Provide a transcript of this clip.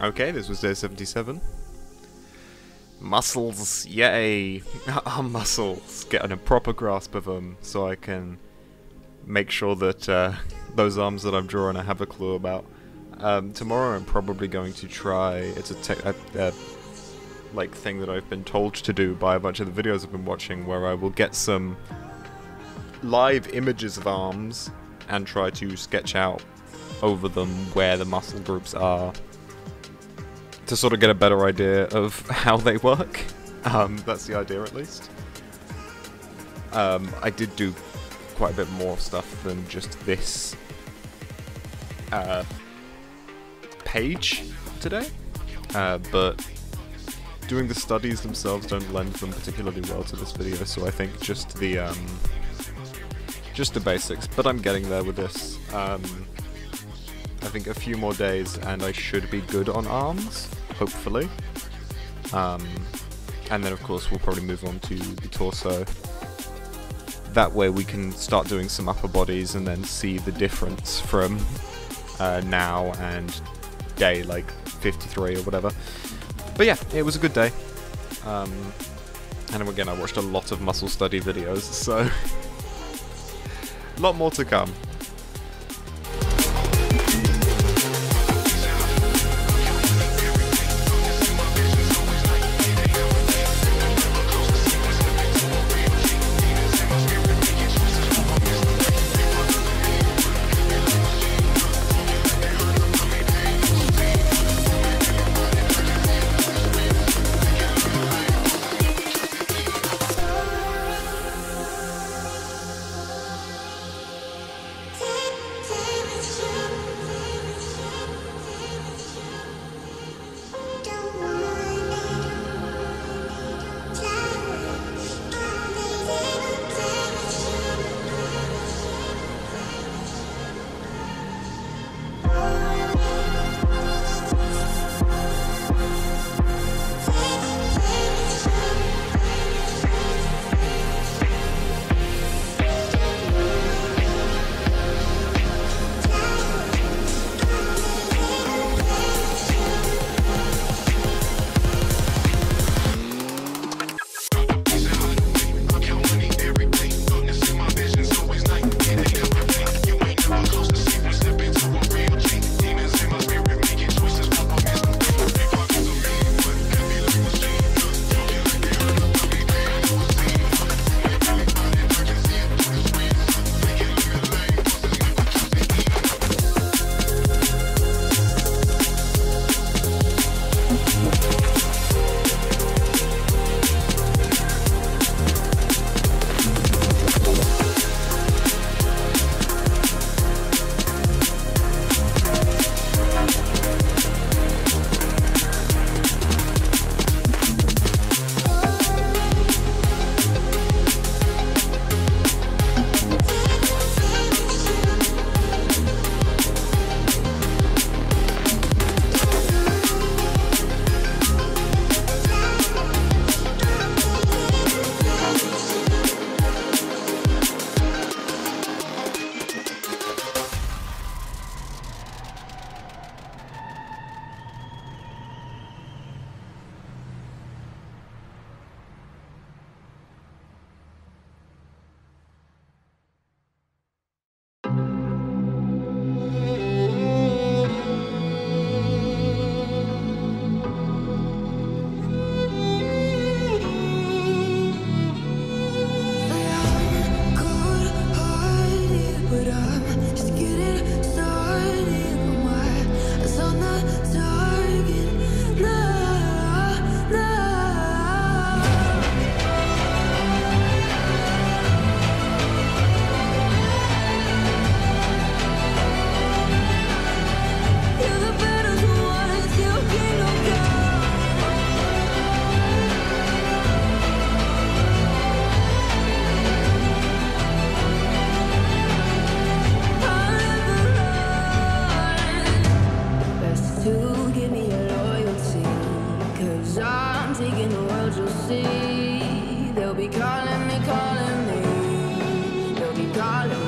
Okay, this was day 77. Muscles, yay! Arm muscles, getting a proper grasp of them so I can make sure that uh, those arms that I'm drawing I have a clue about. Um, tomorrow I'm probably going to try, it's a, a, a like thing that I've been told to do by a bunch of the videos I've been watching where I will get some live images of arms and try to sketch out over them where the muscle groups are to sort of get a better idea of how they work. Um, that's the idea, at least. Um, I did do quite a bit more stuff than just this uh, page today, uh, but doing the studies themselves don't lend them particularly well to this video, so I think just the um, just the basics. But I'm getting there with this. Um, I think a few more days and I should be good on arms, hopefully. Um, and then of course we'll probably move on to the torso. That way we can start doing some upper bodies and then see the difference from uh, now and day like 53 or whatever. But yeah, it was a good day. Um, and again, I watched a lot of muscle study videos, so a lot more to come. Best